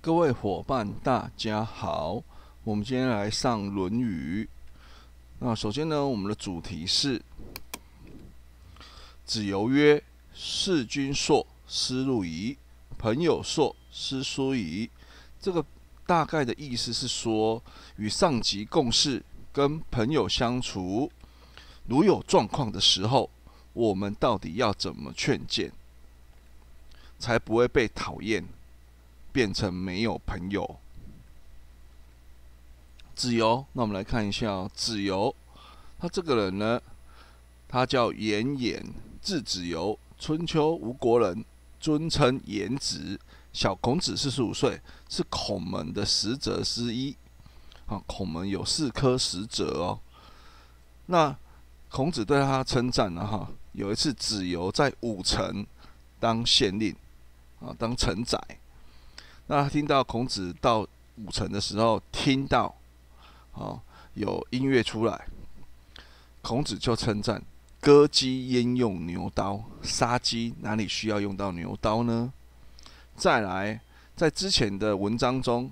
各位伙伴，大家好。我们今天来上《论语》。那首先呢，我们的主题是“子游曰：‘事君硕，思路矣；朋友硕，思疏矣。’这个大概的意思是说，与上级共事、跟朋友相处，如有状况的时候，我们到底要怎么劝谏，才不会被讨厌？”变成没有朋友。子游，那我们来看一下子游，他这个人呢，他叫颜衍，字子游，春秋吴国人，尊称颜子，小孔子四十五岁，是孔门的十哲之一。啊，孔门有四颗十哲哦。那孔子对他称赞了哈，有一次子游在武城当县令，啊，当城宰。那听到孔子到五城的时候，听到，哦，有音乐出来，孔子就称赞：割鸡焉用牛刀？杀鸡哪里需要用到牛刀呢？再来，在之前的文章中，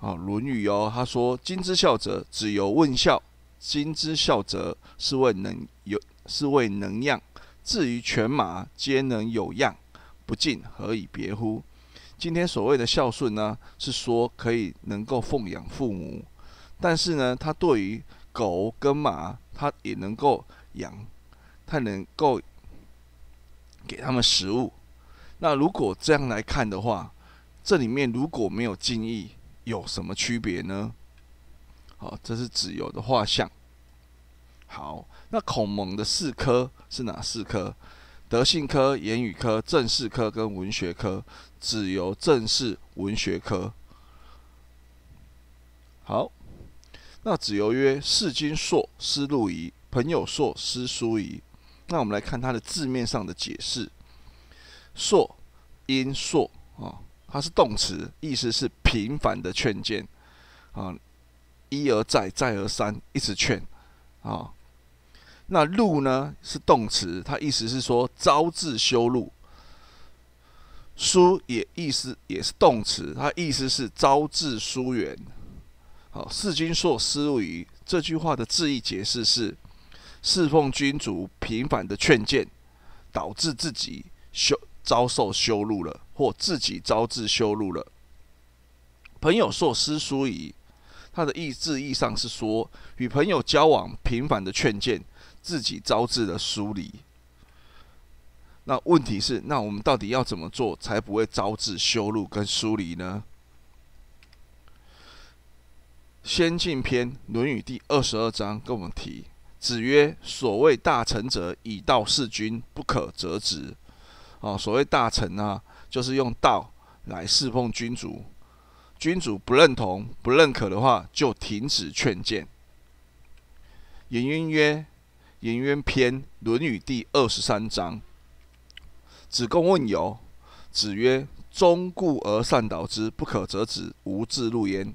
啊，《论语》哦，他说：“今之孝者，子游问孝。今之孝者，是谓能有，是谓能样。至于犬马，皆能有样，不敬，何以别乎？”今天所谓的孝顺呢，是说可以能够奉养父母，但是呢，他对于狗跟马，他也能够养，他能够给他们食物。那如果这样来看的话，这里面如果没有敬意，有什么区别呢？好，这是子游的画像。好，那孔蒙的四科是哪四科？德性科、言语科、政事科跟文学科，只由政事文学科。好，那子游曰：“事君硕，思路矣；朋友硕，思疏矣。”那我们来看它的字面上的解释。硕，因硕啊，它是动词，意思是频繁的劝谏啊，一而再，再而三，一直劝啊。那路呢是动词，它意思是说招致修路。疏也意思也是动词，它意思是招致疏远。好，事君硕，思路矣。这句话的字义解释是：侍奉君主频繁的劝谏，导致自己修遭受修路了，或自己招致修路了。朋友硕，思疏矣。它的意字义上是说，与朋友交往频繁的劝谏。自己招致的疏离，那问题是，那我们到底要怎么做才不会招致修路跟疏离呢？先进篇《论语》第二十二章跟我们提：子曰：“所谓大臣者，以道事君，不可则止。”哦，所谓大臣啊，就是用道来侍奉君主，君主不认同、不认可的话，就停止劝谏。颜渊曰。颜渊篇《论语》第二十三章，子贡问有，子曰：“忠固而善导之，不可则止，无自入焉。”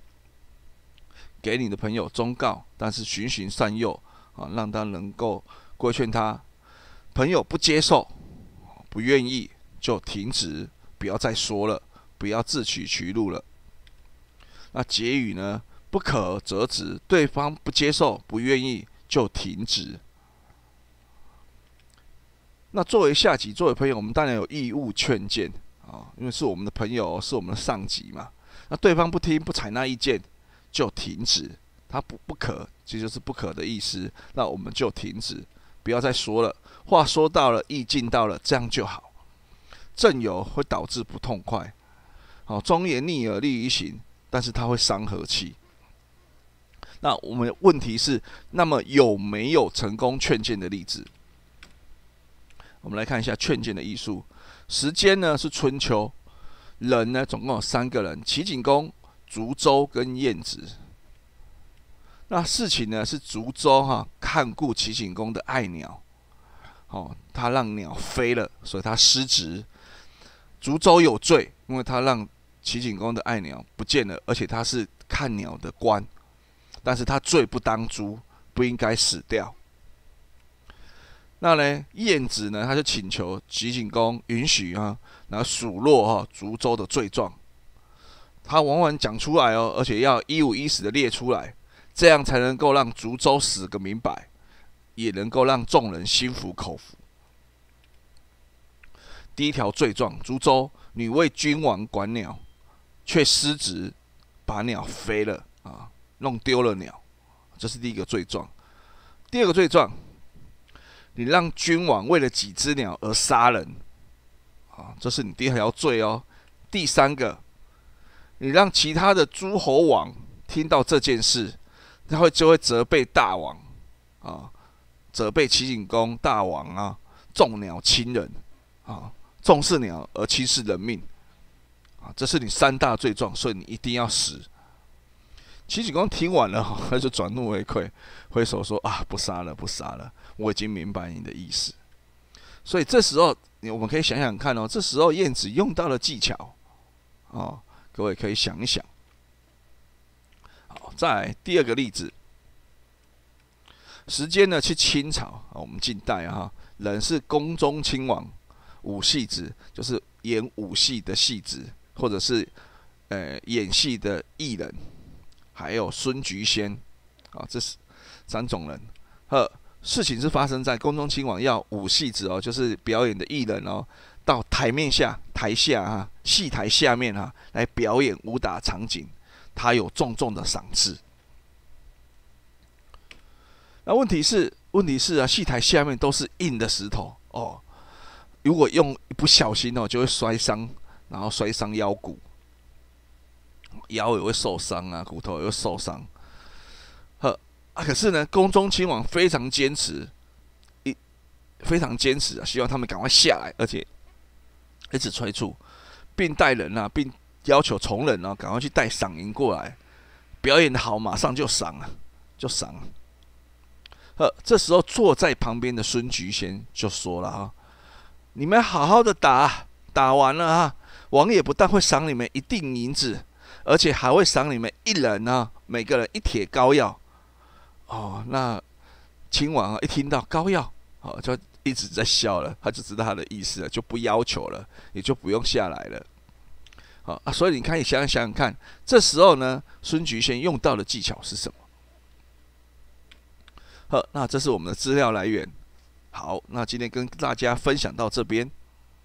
给你的朋友忠告，但是循循善诱啊，让他能够规劝他。朋友不接受，不愿意，就停止，不要再说了，不要自取其辱了。那结语呢？不可则止，对方不接受、不愿意，就停止。那作为下级，作为朋友，我们当然有义务劝谏啊，因为是我们的朋友，是我们的上级嘛。那对方不听、不采纳意见，就停止。他不不可，这就是不可的意思。那我们就停止，不要再说了。话说到了，意境到了，这样就好。正有会导致不痛快，好忠言逆耳利于行，但是它会伤和气。那我们问题是，那么有没有成功劝谏的例子？我们来看一下劝谏的艺术。时间呢是春秋，人呢总共有三个人：齐景公、竹州跟晏子。那事情呢是竹州哈看顾齐景公的爱鸟，哦，他让鸟飞了，所以他失职。竹州有罪，因为他让齐景公的爱鸟不见了，而且他是看鸟的官，但是他罪不当诛，不应该死掉。那呢，晏子呢，他就请求齐景公允许啊，然后数落哈竹州的罪状。他往往讲出来哦，而且要一五一十的列出来，这样才能够让竹州死个明白，也能够让众人心服口服。第一条罪状：竹州女为君王管鸟，却失职，把鸟飞了啊，弄丢了鸟，这是第一个罪状。第二个罪状，你让君王为了几只鸟而杀人，啊，这是你第二条罪哦。第三个。你让其他的诸侯王听到这件事，他会就会责备大王啊，责备齐景公大王啊，重鸟轻人啊，重视鸟而轻视人命啊，这是你三大罪状，所以你一定要死。齐景公听完了，他就转怒为愧，挥手说：“啊，不杀了，不杀了，我已经明白你的意思。”所以这时候，我们可以想想看哦，这时候晏子用到了技巧哦。各位可以想一想，好，再第二个例子，时间呢？去清朝啊，我们近代啊，人是宫中亲王，武戏子就是演武戏的戏子，或者是呃演戏的艺人，还有孙菊仙啊，这是三种人。呵，事情是发生在宫中亲王要武戏子哦，就是表演的艺人哦。到台面下、台下啊，戏台下面啊，来表演武打场景，他有重重的赏赐。那问题是，问题是啊，戏台下面都是硬的石头哦，如果用一不小心哦，就会摔伤，然后摔伤腰骨，腰也会受伤啊，骨头也会受伤。呵啊，可是呢，宫中亲王非常坚持，一非常坚持啊，希望他们赶快下来，而且。一直催促，并带人啊，并要求从人啊，赶快去带赏银过来，表演的好，马上就赏啊，就赏。呃，这时候坐在旁边的孙菊仙就说了啊：“你们好好的打，打完了啊，王爷不但会赏你们一锭银子，而且还会赏你们一人啊，每个人一帖膏药。”哦，那亲王啊，一听到膏药，哦，就。一直在笑了，他就知道他的意思了，就不要求了，也就不用下来了。好啊，所以你可以想想想看，这时候呢，孙菊仙用到的技巧是什么？好，那这是我们的资料来源。好，那今天跟大家分享到这边。